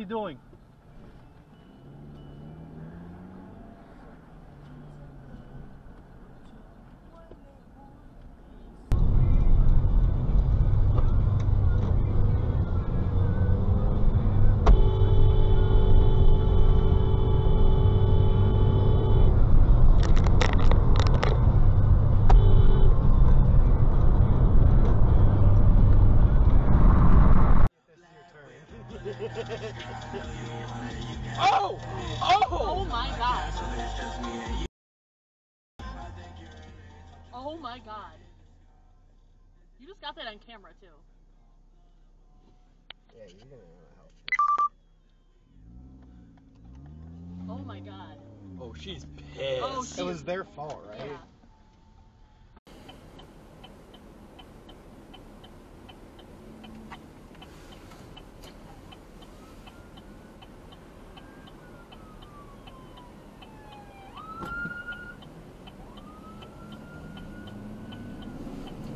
you doing? Oh! Oh Oh! my gosh. Oh my god. You just got that on camera too. Yeah, you're gonna help. Oh my god. Oh, she's pissed. Oh, she- It was their fault, right? Yeah.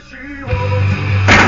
she won't.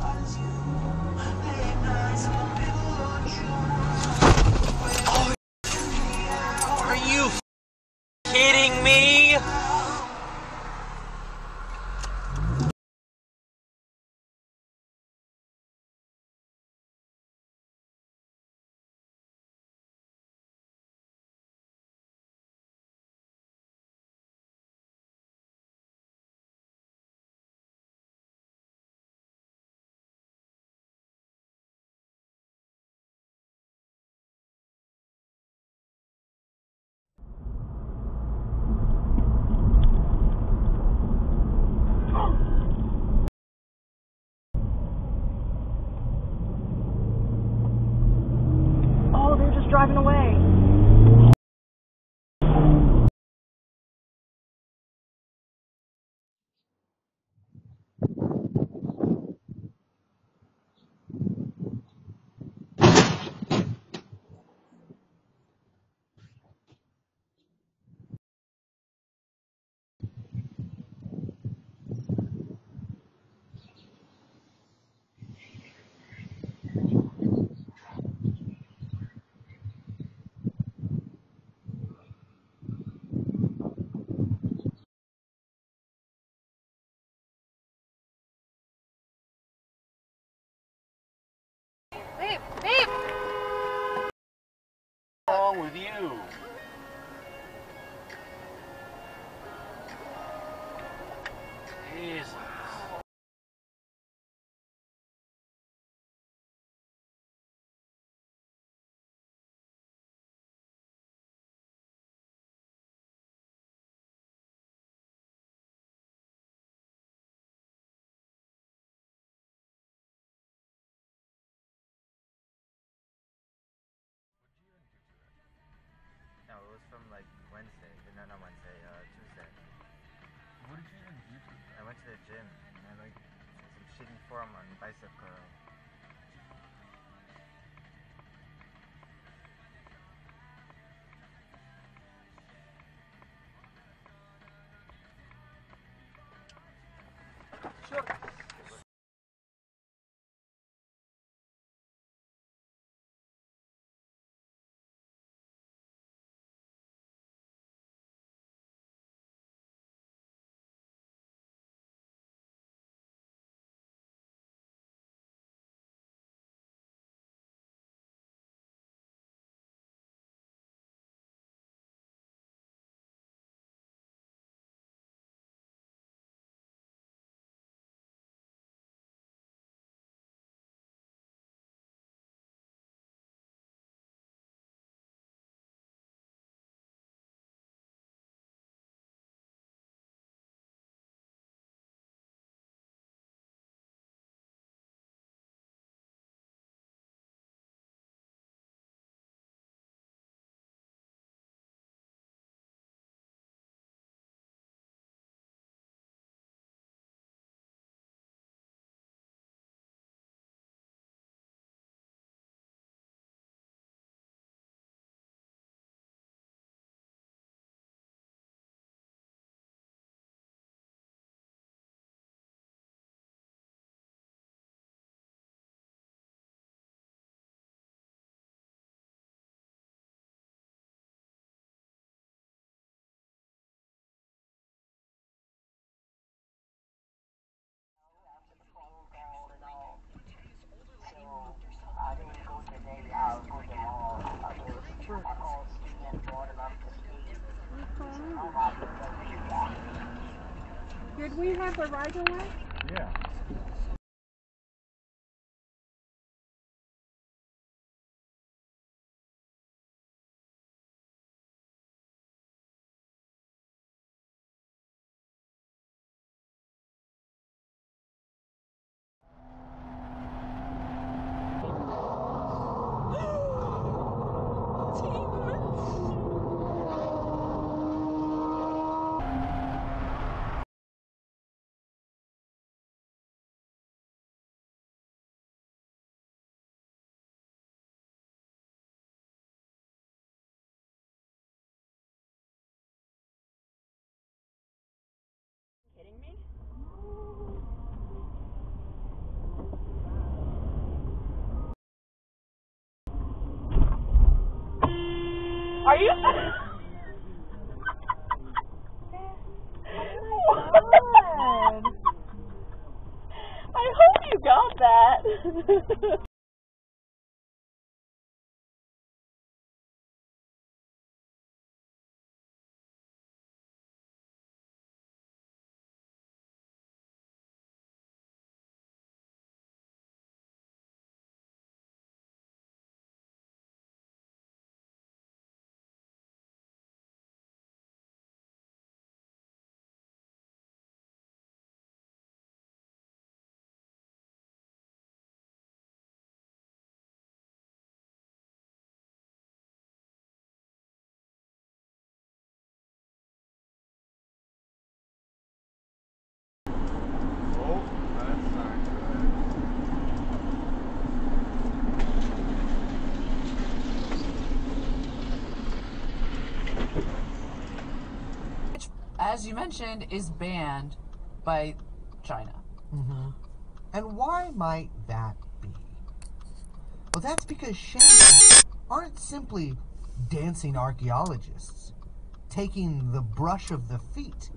Are with you? From like Wednesday. No, not Wednesday. Uh, Tuesday. What did you even do to I went to the gym and I like some shitty form on bicep curl. Did we have the right of way? Yeah. Are you? Oh I hope you got that. As you mentioned, is banned by China. Mm-hmm. And why might that be? Well, that's because shamans aren't simply dancing archaeologists, taking the brush of the feet